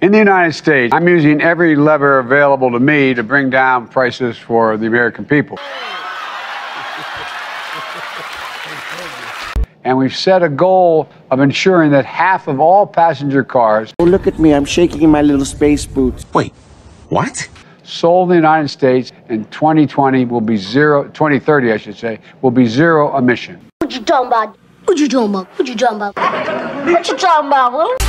In the United States, I'm using every lever available to me to bring down prices for the American people. And we've set a goal of ensuring that half of all passenger cars Oh, look at me. I'm shaking in my little space boots. Wait, what? sold in the United States in 2020 will be zero, 2030, I should say, will be zero emission. What you talking about? What you talking about? What you talking about? What you talking about,